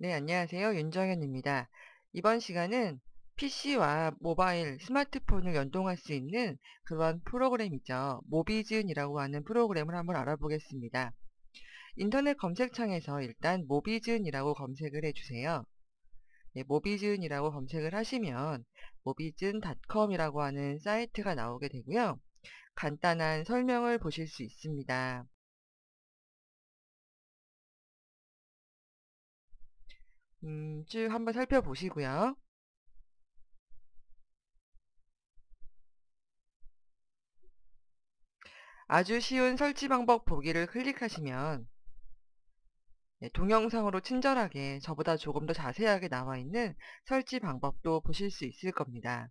네, 안녕하세요. 윤정현입니다. 이번 시간은 PC와 모바일, 스마트폰을 연동할 수 있는 그런 프로그램이죠. 모비즌이라고 하는 프로그램을 한번 알아보겠습니다. 인터넷 검색창에서 일단 모비즌이라고 검색을 해주세요. 네, 모비즌이라고 검색을 하시면 모비즌닷컴이라고 하는 사이트가 나오게 되고요. 간단한 설명을 보실 수 있습니다. 음, 쭉 한번 살펴보시고요. 아주 쉬운 설치 방법 보기를 클릭하시면 네, 동영상으로 친절하게 저보다 조금 더 자세하게 나와 있는 설치 방법도 보실 수 있을 겁니다.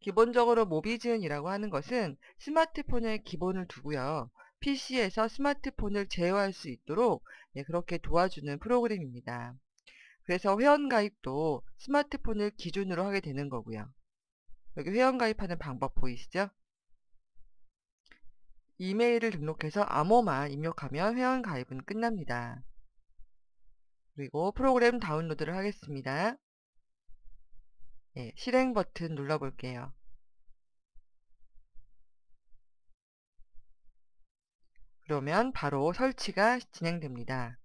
기본적으로 모비즌이라고 하는 것은 스마트폰에 기본을 두고요. PC에서 스마트폰을 제어할 수 있도록 네, 그렇게 도와주는 프로그램입니다. 그래서 회원가입도 스마트폰을 기준으로 하게 되는 거고요. 여기 회원가입하는 방법 보이시죠? 이메일을 등록해서 암호만 입력하면 회원가입은 끝납니다. 그리고 프로그램 다운로드를 하겠습니다. 네, 실행 버튼 눌러볼게요. 그러면 바로 설치가 진행됩니다.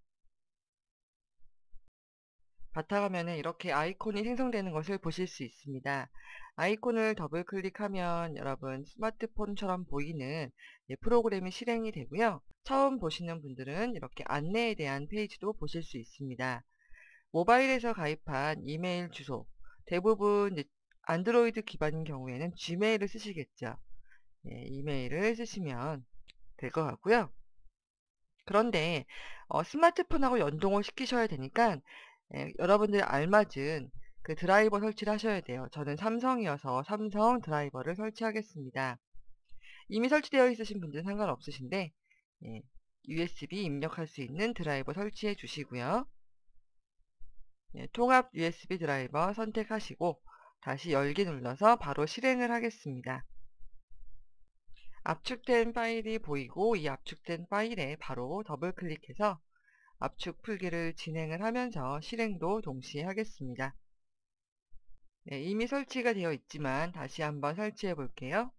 바탕화면에 이렇게 아이콘이 생성되는 것을 보실 수 있습니다. 아이콘을 더블 클릭하면 여러분 스마트폰처럼 보이는 프로그램이 실행이 되고요. 처음 보시는 분들은 이렇게 안내에 대한 페이지도 보실 수 있습니다. 모바일에서 가입한 이메일 주소 대부분 안드로이드 기반인 경우에는 gmail을 쓰시겠죠. 네, 이메일을 쓰시면 될 것 같고요. 그런데 어, 스마트폰하고 연동을 시키셔야 되니까 예, 여러분들 알맞은 그 드라이버 설치를 하셔야 돼요. 저는 삼성이어서 삼성 드라이버를 설치하겠습니다. 이미 설치되어 있으신 분들은 상관없으신데 예, USB 입력할 수 있는 드라이버 설치해 주시고요. 예, 통합 USB 드라이버 선택하시고 다시 열기 눌러서 바로 실행을 하겠습니다. 압축된 파일이 보이고 이 압축된 파일에 바로 더블 클릭해서 압축 풀기를 진행을 하면서 실행도 동시에 하겠습니다. 네, 이미 설치가 되어 있지만 다시 한번 설치해 볼게요.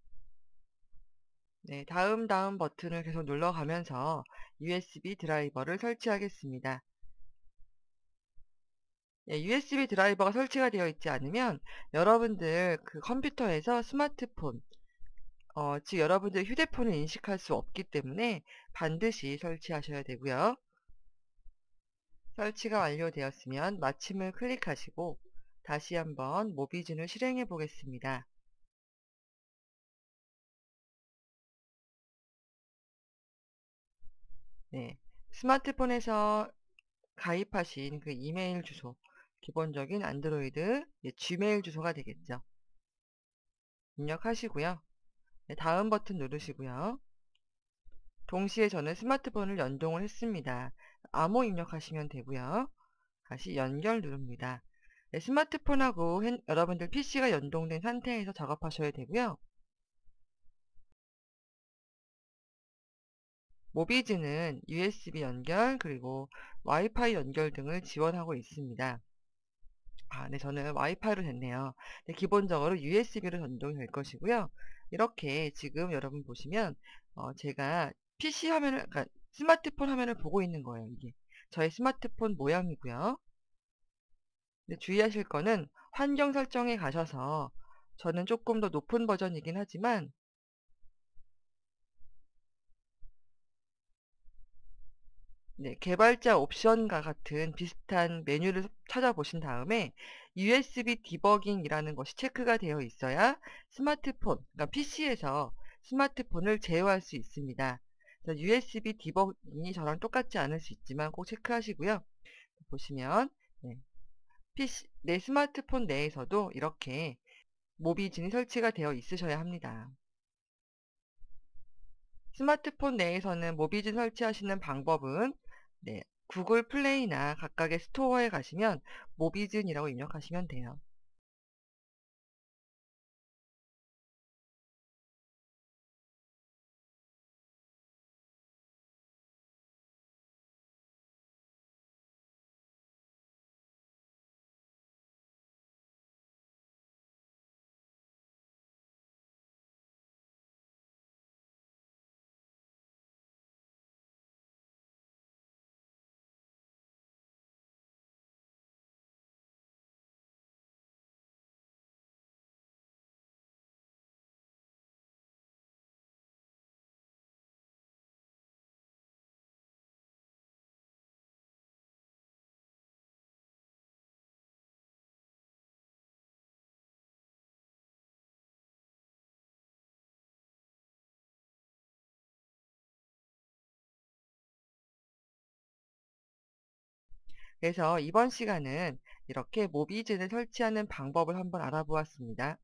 네, 다음 다음 버튼을 계속 눌러가면서 USB 드라이버를 설치하겠습니다. 네, USB 드라이버가 설치가 되어 있지 않으면 여러분들 그 컴퓨터에서 스마트폰, 어, 즉 여러분들 휴대폰을 인식할 수 없기 때문에 반드시 설치하셔야 되고요. 설치가 완료되었으면 마침을 클릭하시고 다시 한번 모비즌을 실행해 보겠습니다. 네, 스마트폰에서 가입하신 그 이메일 주소, 기본적인 안드로이드 예, gmail 주소가 되겠죠. 입력하시고요. 네, 다음 버튼 누르시고요. 동시에 저는 스마트폰을 연동을 했습니다. 암호 입력하시면 되고요. 다시 연결 누릅니다. 네, 스마트폰하고 현, 여러분들 PC가 연동된 상태에서 작업하셔야 되고요. 모비즈는 USB 연결 그리고 와이파이 연결 등을 지원하고 있습니다. 아, 네, 저는 와이파이로 됐네요. 네, 기본적으로 USB로 전동이 될 것이고요. 이렇게 지금 여러분 보시면 어, 제가 PC 화면을, 그러니까 스마트폰 화면을 보고 있는 거예요. 이게 저의 스마트폰 모양이고요. 근데 주의하실 거는 환경 설정에 가셔서 저는 조금 더 높은 버전이긴 하지만 네, 개발자 옵션과 같은 비슷한 메뉴를 찾아보신 다음에 USB 디버깅이라는 것이 체크가 되어 있어야 스마트폰, 그러니까 PC에서 스마트폰을 제어할 수 있습니다. USB 디버깅이 저랑 똑같지 않을 수 있지만 꼭 체크하시고요. 보시면 네, PC, 내 스마트폰 내에서도 이렇게 모비진이 설치가 되어 있으셔야 합니다. 스마트폰 내에서는 모비진 설치하시는 방법은 네, 구글 플레이나 각각의 스토어에 가시면 모비즌이라고 입력하시면 돼요. 그래서 이번 시간은 이렇게 모비즌을 설치하는 방법을 한번 알아보았습니다.